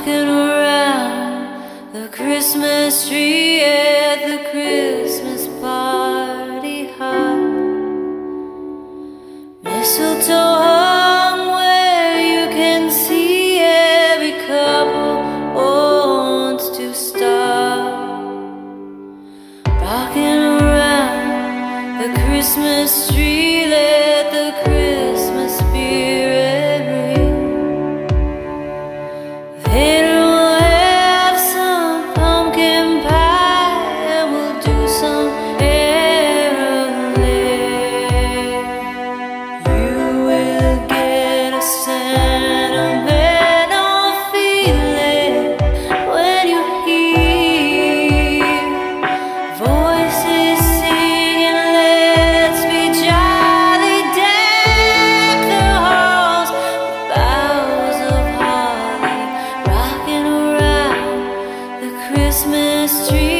walking around the Christmas tree at the Christmas party hop. Mistletoe hung where you can see every couple wants to stop. Rocking around the Christmas tree. the street.